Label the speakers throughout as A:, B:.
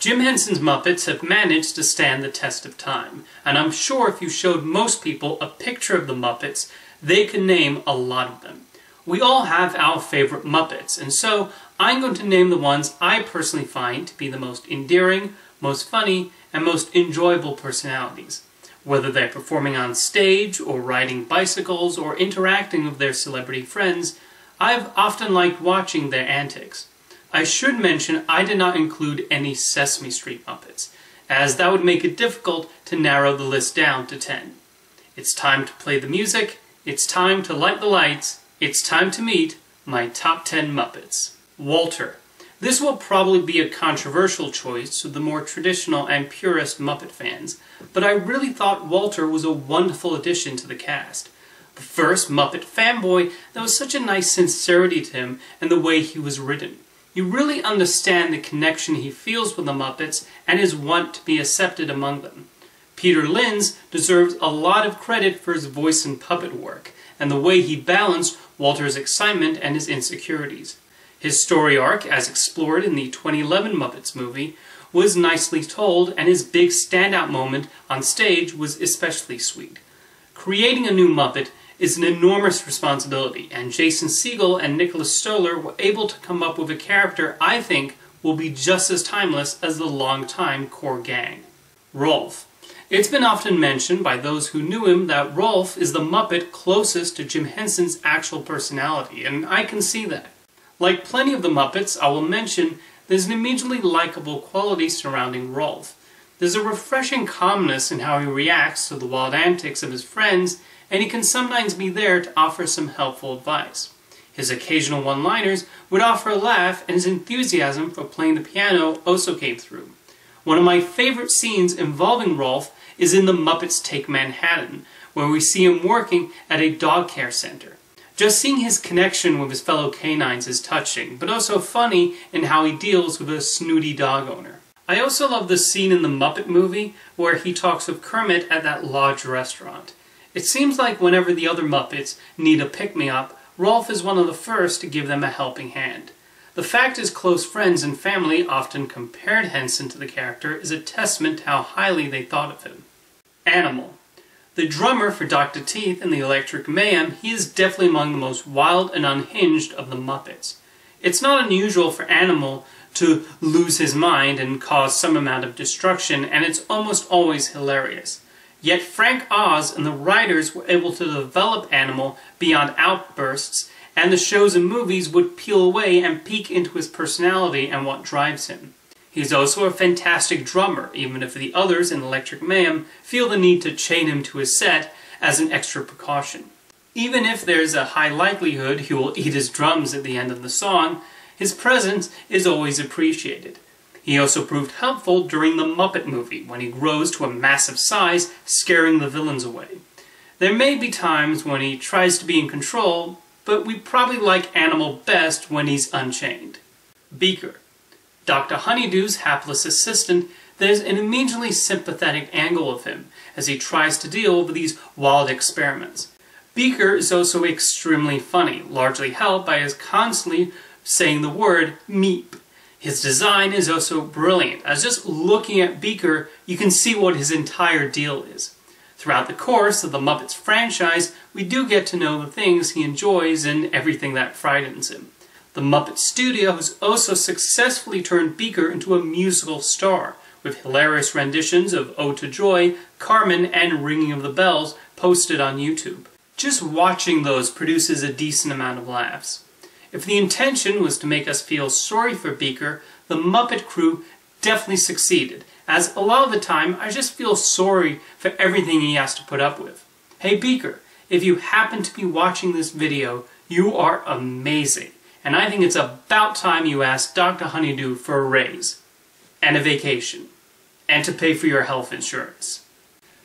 A: Jim Henson's Muppets have managed to stand the test of time, and I'm sure if you showed most people a picture of the Muppets, they could name a lot of them. We all have our favorite Muppets, and so I'm going to name the ones I personally find to be the most endearing, most funny, and most enjoyable personalities. Whether they're performing on stage, or riding bicycles, or interacting with their celebrity friends, I've often liked watching their antics. I should mention I did not include any Sesame Street Muppets, as that would make it difficult to narrow the list down to 10. It's time to play the music, it's time to light the lights, it's time to meet my top 10 Muppets. Walter. This will probably be a controversial choice to the more traditional and purist Muppet fans, but I really thought Walter was a wonderful addition to the cast. The first Muppet fanboy, there was such a nice sincerity to him and the way he was written. You really understand the connection he feels with the Muppets and his want to be accepted among them. Peter Linz deserves a lot of credit for his voice and puppet work, and the way he balanced Walter's excitement and his insecurities. His story arc, as explored in the 2011 Muppets movie, was nicely told, and his big standout moment on stage was especially sweet. Creating a new Muppet is an enormous responsibility, and Jason Segel and Nicholas Stoller were able to come up with a character I think will be just as timeless as the longtime core gang. Rowlf. It's been often mentioned by those who knew him that Rowlf is the Muppet closest to Jim Henson's actual personality, and I can see that. Like plenty of the Muppets, I will mention there's an immediately likable quality surrounding Rowlf. There's a refreshing calmness in how he reacts to the wild antics of his friends and he can sometimes be there to offer some helpful advice. His occasional one-liners would offer a laugh, and his enthusiasm for playing the piano also came through. One of my favorite scenes involving Rowlf is in The Muppets Take Manhattan, where we see him working at a dog care center. Just seeing his connection with his fellow canines is touching, but also funny in how he deals with a snooty dog owner. I also love the scene in the Muppet movie where he talks with Kermit at that lodge restaurant. It seems like whenever the other Muppets need a pick-me-up, Rowlf is one of the first to give them a helping hand. The fact his close friends and family often compared Henson to the character is a testament to how highly they thought of him. Animal. The drummer for Dr. Teeth and the Electric Mayhem, he is definitely among the most wild and unhinged of the Muppets. It's not unusual for Animal to lose his mind and cause some amount of destruction, and it's almost always hilarious. Yet Frank Oz and the writers were able to develop Animal beyond outbursts, and the shows and movies would peel away and peek into his personality and what drives him. He's also a fantastic drummer, even if the others in Electric Mayhem feel the need to chain him to his set as an extra precaution. Even if there's a high likelihood he will eat his drums at the end of the song, his presence is always appreciated. He also proved helpful during the Muppet movie, when he grows to a massive size, scaring the villains away. There may be times when he tries to be in control, but we probably like Animal best when he's unchained. Beaker. Dr. Honeydew's hapless assistant, there's an immediately sympathetic angle of him as he tries to deal with these wild experiments. Beaker is also extremely funny, largely helped by his constantly saying the word meep. His design is oh also brilliant, as just looking at Beaker, you can see what his entire deal is. Throughout the course of the Muppets franchise, we do get to know the things he enjoys and everything that frightens him. The Muppet Studio has oh also successfully turned Beaker into a musical star, with hilarious renditions of Ode to Joy, Carmen, and Ringing of the Bells posted on YouTube. Just watching those produces a decent amount of laughs. If the intention was to make us feel sorry for Beaker, the Muppet crew definitely succeeded, as a lot of the time I just feel sorry for everything he has to put up with. Hey Beaker, if you happen to be watching this video, you are amazing, and I think it's about time you asked Dr. Honeydew for a raise, and a vacation, and to pay for your health insurance.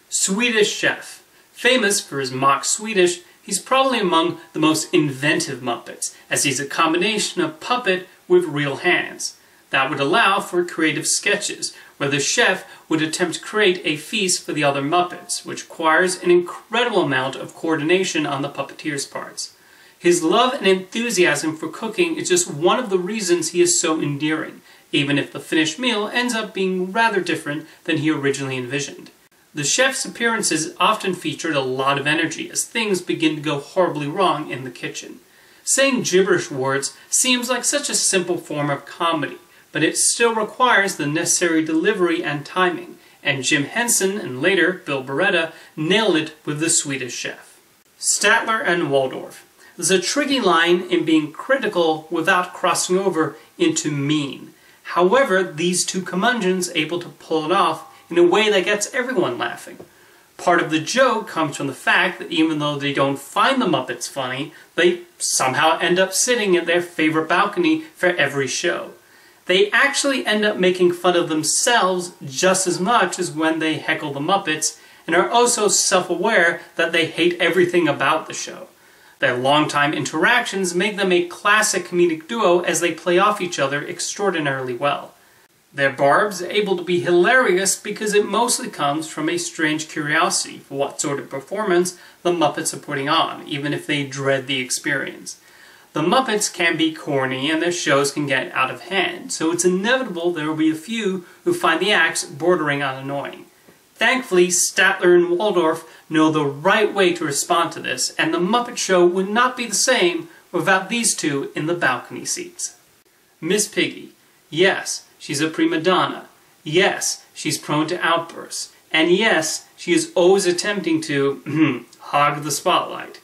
A: Swedish Chef. Famous for his mock Swedish, He's probably among the most inventive Muppets, as he's a combination of puppet with real hands. That would allow for creative sketches, where the chef would attempt to create a feast for the other Muppets, which requires an incredible amount of coordination on the puppeteer's parts. His love and enthusiasm for cooking is just one of the reasons he is so endearing, even if the finished meal ends up being rather different than he originally envisioned. The chef's appearances often featured a lot of energy as things begin to go horribly wrong in the kitchen. Saying gibberish words seems like such a simple form of comedy, but it still requires the necessary delivery and timing, and Jim Henson and later Bill Barretta nailed it with the Swedish chef. Statler and Waldorf. There's a tricky line in being critical without crossing over into mean. However, these two curmudgeons able to pull it off in a way that gets everyone laughing. Part of the joke comes from the fact that even though they don't find the Muppets funny, they somehow end up sitting at their favorite balcony for every show. They actually end up making fun of themselves just as much as when they heckle the Muppets, and are also self-aware that they hate everything about the show. Their long-time interactions make them a classic comedic duo as they play off each other extraordinarily well. Their barbs are able to be hilarious because it mostly comes from a strange curiosity for what sort of performance the Muppets are putting on, even if they dread the experience. The Muppets can be corny and their shows can get out of hand, so it's inevitable there will be a few who find the acts bordering on annoying. Thankfully, Statler and Waldorf know the right way to respond to this, and the Muppet Show would not be the same without these two in the balcony seats. Miss Piggy. Yes, She's a prima donna. Yes, she's prone to outbursts. And yes, she is always attempting to hog the spotlight.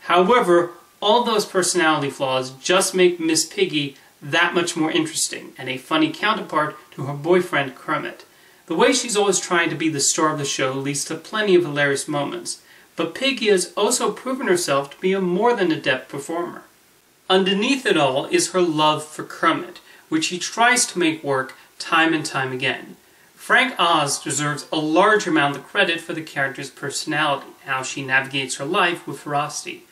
A: However, all those personality flaws just make Miss Piggy that much more interesting and a funny counterpart to her boyfriend Kermit. The way she's always trying to be the star of the show leads to plenty of hilarious moments, but Piggy has also proven herself to be a more than adept performer. Underneath it all is her love for Kermit, which he tries to make work time and time again. Frank Oz deserves a large amount of credit for the character's personality, how she navigates her life with ferocity.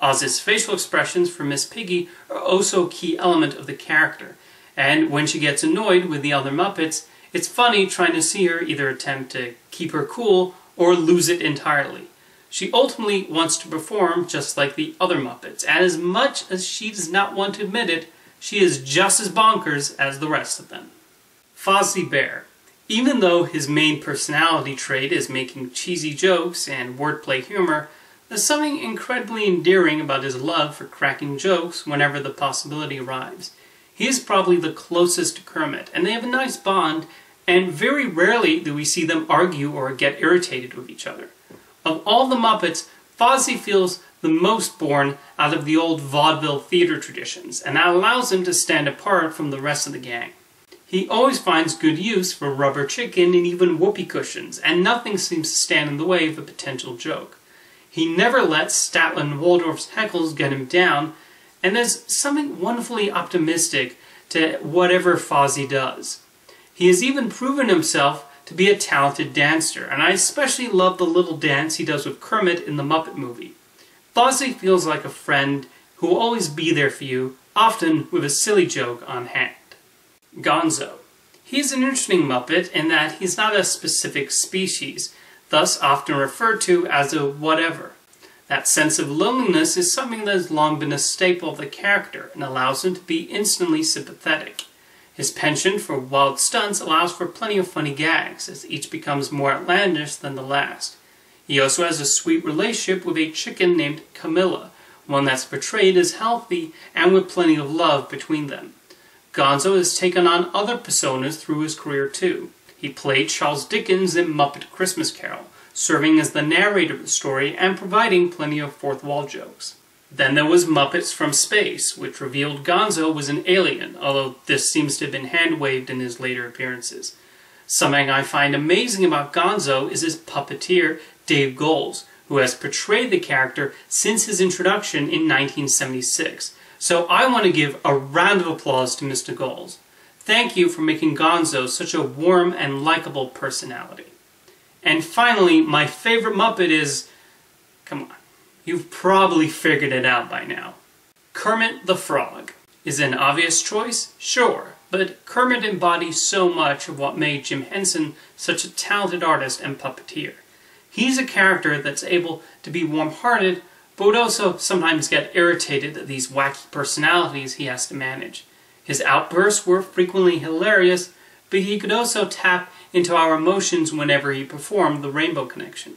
A: Oz's facial expressions for Miss Piggy are also a key element of the character, and when she gets annoyed with the other Muppets, it's funny trying to see her either attempt to keep her cool or lose it entirely. She ultimately wants to perform just like the other Muppets, and as much as she does not want to admit it, she is just as bonkers as the rest of them. Fozzie Bear. Even though his main personality trait is making cheesy jokes and wordplay humor, there's something incredibly endearing about his love for cracking jokes whenever the possibility arrives. He is probably the closest to Kermit, and they have a nice bond, and very rarely do we see them argue or get irritated with each other. Of all the Muppets, Fozzie feels the most born out of the old vaudeville theater traditions, and that allows him to stand apart from the rest of the gang. He always finds good use for rubber chicken and even whoopee cushions, and nothing seems to stand in the way of a potential joke. He never lets Statler and Waldorf's heckles get him down, and there's something wonderfully optimistic to whatever Fozzie does. He has even proven himself to be a talented dancer, and I especially love the little dance he does with Kermit in the Muppet movie. Fozzie feels like a friend who will always be there for you, often with a silly joke on hand. Gonzo. He's an interesting Muppet in that he's not a specific species, thus often referred to as a whatever. That sense of loneliness is something that has long been a staple of the character and allows him to be instantly sympathetic. His penchant for wild stunts allows for plenty of funny gags, as each becomes more outlandish than the last. He also has a sweet relationship with a chicken named Camilla, one that's portrayed as healthy and with plenty of love between them. Gonzo has taken on other personas through his career too. He played Charles Dickens in Muppet Christmas Carol, serving as the narrator of the story and providing plenty of fourth wall jokes. Then there was Muppets from Space, which revealed Gonzo was an alien, although this seems to have been hand-waved in his later appearances. Something I find amazing about Gonzo is his puppeteer, Dave Goelz, who has portrayed the character since his introduction in 1976. So I want to give a round of applause to Mr. Goelz. Thank you for making Gonzo such a warm and likable personality. And finally, my favorite Muppet is... Come on. You've probably figured it out by now. Kermit the Frog. Is an obvious choice? Sure, but Kermit embodies so much of what made Jim Henson such a talented artist and puppeteer. He's a character that's able to be warm-hearted, but would also sometimes get irritated at these wacky personalities he has to manage. His outbursts were frequently hilarious, but he could also tap into our emotions whenever he performed the Rainbow Connection.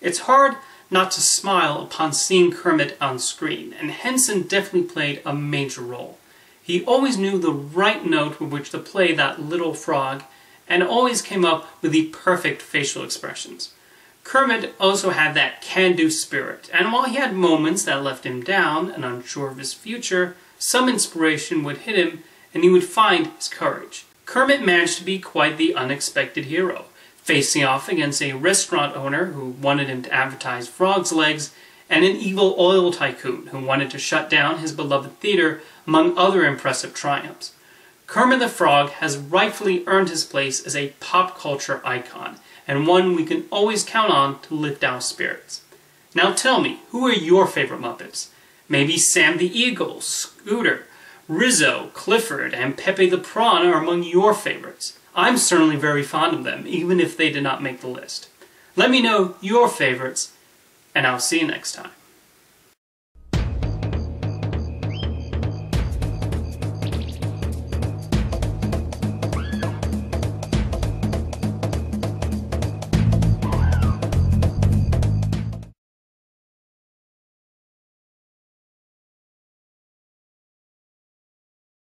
A: It's hard not to smile upon seeing Kermit on screen, and Henson definitely played a major role. He always knew the right note with which to play that little frog, and always came up with the perfect facial expressions. Kermit also had that can-do spirit, and while he had moments that left him down and unsure of his future, some inspiration would hit him and he would find his courage. Kermit managed to be quite the unexpected hero, facing off against a restaurant owner who wanted him to advertise frog's legs and an evil oil tycoon who wanted to shut down his beloved theater, among other impressive triumphs. Kermit the Frog has rightfully earned his place as a pop culture icon, and one we can always count on to lift our spirits. Now tell me, who are your favorite Muppets? Maybe Sam the Eagle, Scooter, Rizzo, Clifford, and Pepe the Prawn are among your favorites. I'm certainly very fond of them, even if they did not make the list. Let me know your favorites, and I'll see you next time.